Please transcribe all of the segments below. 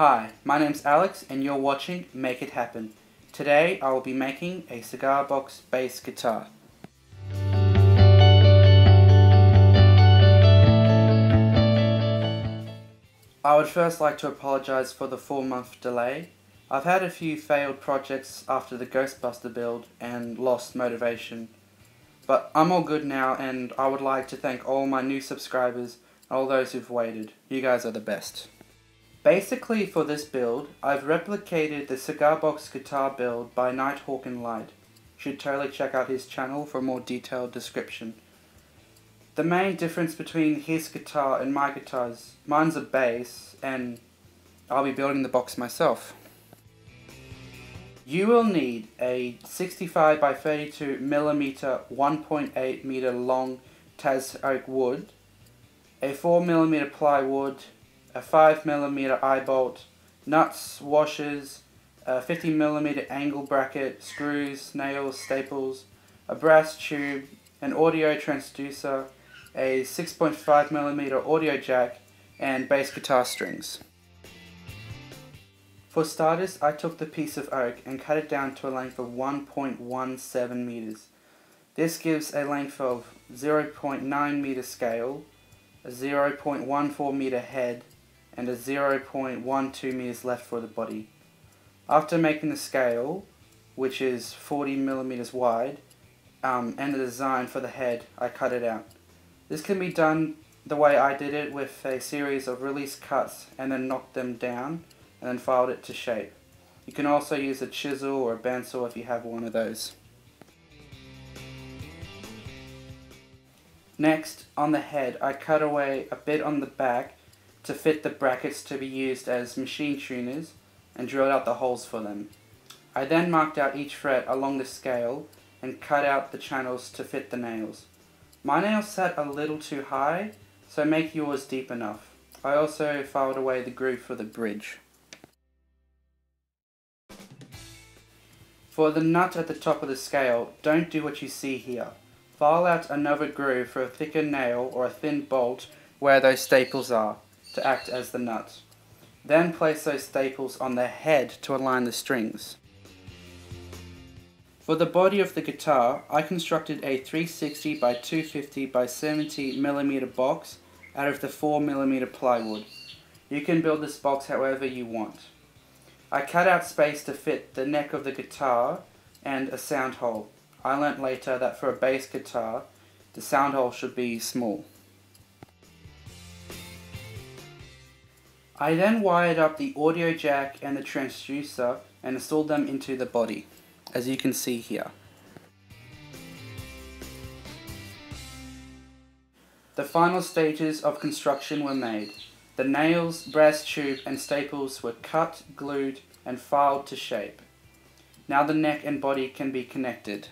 Hi, my name's Alex and you're watching Make It Happen. Today I will be making a cigar box bass guitar. I would first like to apologise for the 4 month delay. I've had a few failed projects after the Ghostbuster build and lost motivation. But I'm all good now and I would like to thank all my new subscribers and all those who've waited. You guys are the best. Basically for this build, I've replicated the cigar box guitar build by NightHawkInLight. Should totally check out his channel for a more detailed description. The main difference between his guitar and my guitars, mine's a bass and I'll be building the box myself. You will need a 65 by 32 millimeter 1.8 meter long Tas oak wood, a 4 millimeter plywood, a 5mm eye bolt, nuts, washers, a 50mm angle bracket, screws, nails, staples, a brass tube, an audio transducer, a 6.5mm audio jack, and bass guitar strings. For starters, I took the piece of oak and cut it down to a length of 1.17 meters. This gives a length of 0.9 meter scale, a 0.14 meter head, and a 0.12 meters left for the body. After making the scale, which is 40 millimeters wide, um, and the design for the head, I cut it out. This can be done the way I did it with a series of release cuts and then knocked them down and then filed it to shape. You can also use a chisel or a bandsaw if you have one of those. Next, on the head, I cut away a bit on the back to fit the brackets to be used as machine tuners and drilled out the holes for them. I then marked out each fret along the scale and cut out the channels to fit the nails. My nails sat a little too high, so make yours deep enough. I also filed away the groove for the bridge. For the nut at the top of the scale, don't do what you see here. File out another groove for a thicker nail or a thin bolt where those staples are to act as the nut. Then place those staples on the head to align the strings. For the body of the guitar, I constructed a 360 by 250 by 70 millimeter box out of the 4 millimeter plywood. You can build this box however you want. I cut out space to fit the neck of the guitar and a sound hole. I learnt later that for a bass guitar, the sound hole should be small. I then wired up the audio jack and the transducer and installed them into the body, as you can see here. The final stages of construction were made. The nails, brass tube and staples were cut, glued and filed to shape. Now the neck and body can be connected.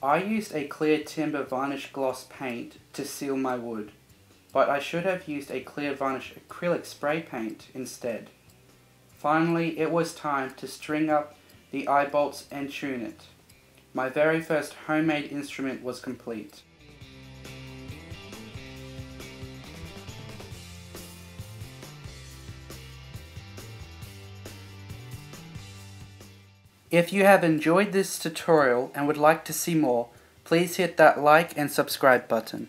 I used a clear timber varnish gloss paint to seal my wood but I should have used a clear varnish acrylic spray paint instead. Finally, it was time to string up the eye bolts and tune it. My very first homemade instrument was complete. If you have enjoyed this tutorial and would like to see more, please hit that like and subscribe button.